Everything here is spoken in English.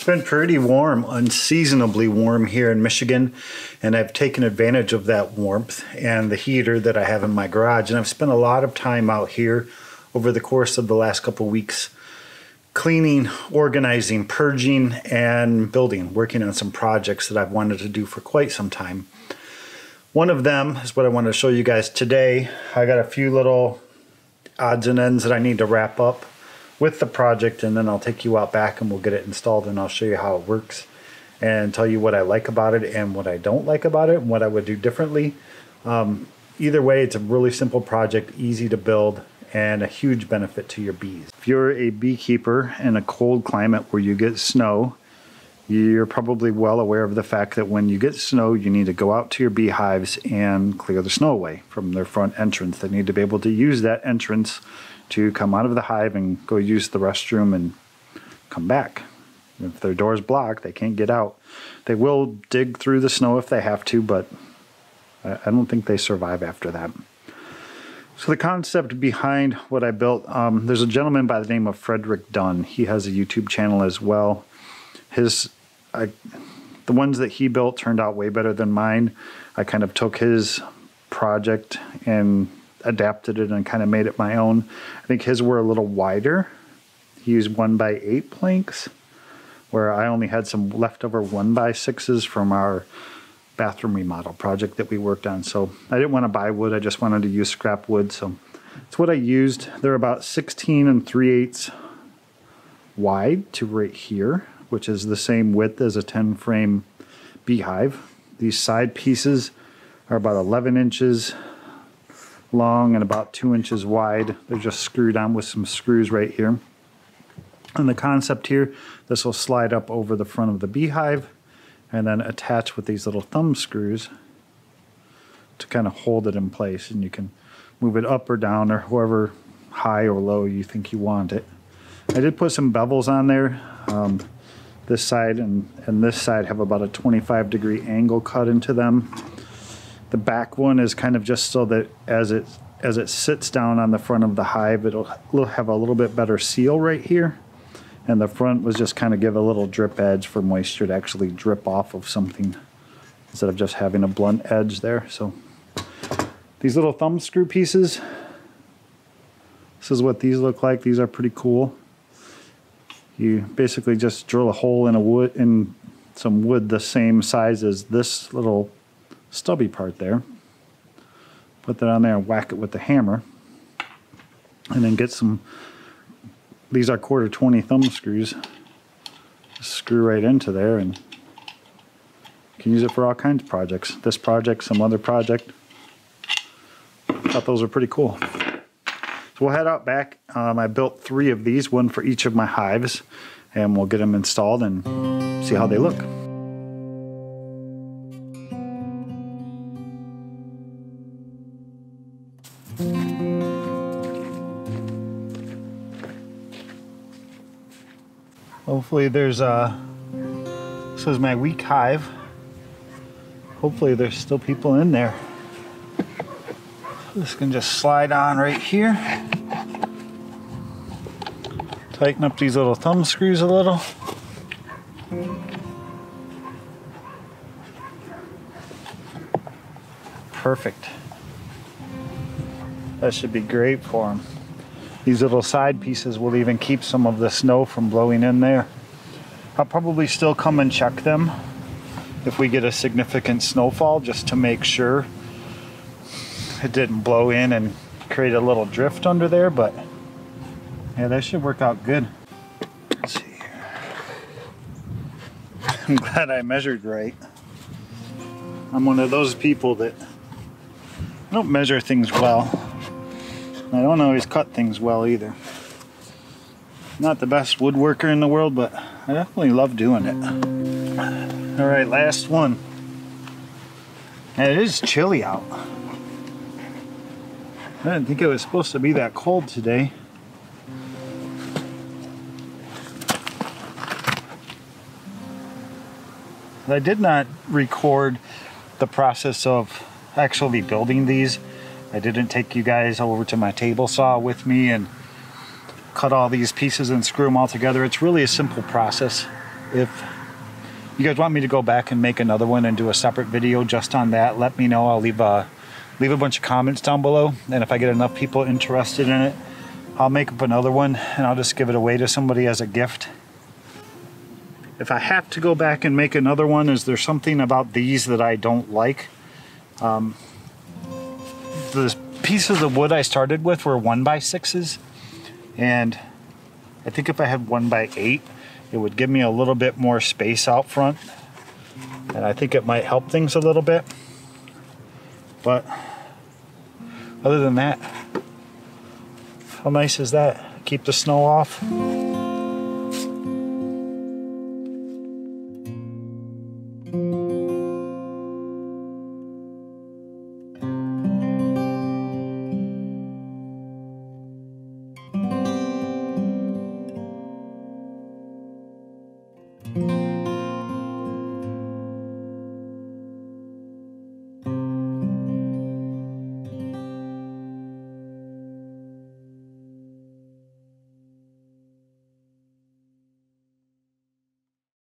It's been pretty warm, unseasonably warm here in Michigan, and I've taken advantage of that warmth and the heater that I have in my garage. And I've spent a lot of time out here over the course of the last couple weeks cleaning, organizing, purging, and building, working on some projects that I've wanted to do for quite some time. One of them is what I want to show you guys today. I got a few little odds and ends that I need to wrap up with the project and then I'll take you out back and we'll get it installed and I'll show you how it works and tell you what I like about it and what I don't like about it and what I would do differently. Um, either way, it's a really simple project, easy to build, and a huge benefit to your bees. If you're a beekeeper in a cold climate where you get snow, you're probably well aware of the fact that when you get snow, you need to go out to your beehives and clear the snow away from their front entrance. They need to be able to use that entrance to come out of the hive and go use the restroom and come back. If their door's blocked, they can't get out. They will dig through the snow if they have to, but I don't think they survive after that. So the concept behind what I built, um, there's a gentleman by the name of Frederick Dunn. He has a YouTube channel as well. His, I, the ones that he built turned out way better than mine. I kind of took his project and adapted it and kind of made it my own. I think his were a little wider. He used one by eight planks, where I only had some leftover one by sixes from our bathroom remodel project that we worked on. So I didn't want to buy wood. I just wanted to use scrap wood. So it's what I used. They're about 16 and 3 eighths wide to right here, which is the same width as a 10 frame beehive. These side pieces are about 11 inches long and about two inches wide. They're just screwed on with some screws right here. And the concept here, this will slide up over the front of the beehive and then attach with these little thumb screws to kind of hold it in place. And you can move it up or down or however high or low you think you want it. I did put some bevels on there. Um, this side and, and this side have about a 25 degree angle cut into them. The back one is kind of just so that as it as it sits down on the front of the hive, it'll have a little bit better seal right here. And the front was just kind of give a little drip edge for moisture to actually drip off of something instead of just having a blunt edge there. So these little thumb screw pieces, this is what these look like. These are pretty cool. You basically just drill a hole in a wood in some wood the same size as this little stubby part there. Put that on there and whack it with the hammer. And then get some, these are quarter 20 thumb screws. Screw right into there and you can use it for all kinds of projects. This project, some other project. Thought those were pretty cool. So we'll head out back. Um, I built three of these, one for each of my hives, and we'll get them installed and see how they look. Hopefully there's a, uh, this is my weak hive. Hopefully there's still people in there. This can just slide on right here. Tighten up these little thumb screws a little. Perfect. That should be great for them. These little side pieces will even keep some of the snow from blowing in there. I'll probably still come and check them if we get a significant snowfall just to make sure it didn't blow in and create a little drift under there, but yeah, that should work out good. Let's see. I'm glad I measured right. I'm one of those people that don't measure things well. I don't always cut things well either. Not the best woodworker in the world, but I definitely love doing it. All right, last one. And it is chilly out. I didn't think it was supposed to be that cold today. I did not record the process of actually building these I didn't take you guys over to my table saw with me and cut all these pieces and screw them all together. It's really a simple process. if you guys want me to go back and make another one and do a separate video just on that, let me know. I'll leave a leave a bunch of comments down below, and if I get enough people interested in it, I'll make up another one and I'll just give it away to somebody as a gift. If I have to go back and make another one, is there something about these that I don't like? Um, the pieces of wood I started with were one by sixes, and I think if I had one by eight, it would give me a little bit more space out front, and I think it might help things a little bit. But other than that, how nice is that? Keep the snow off.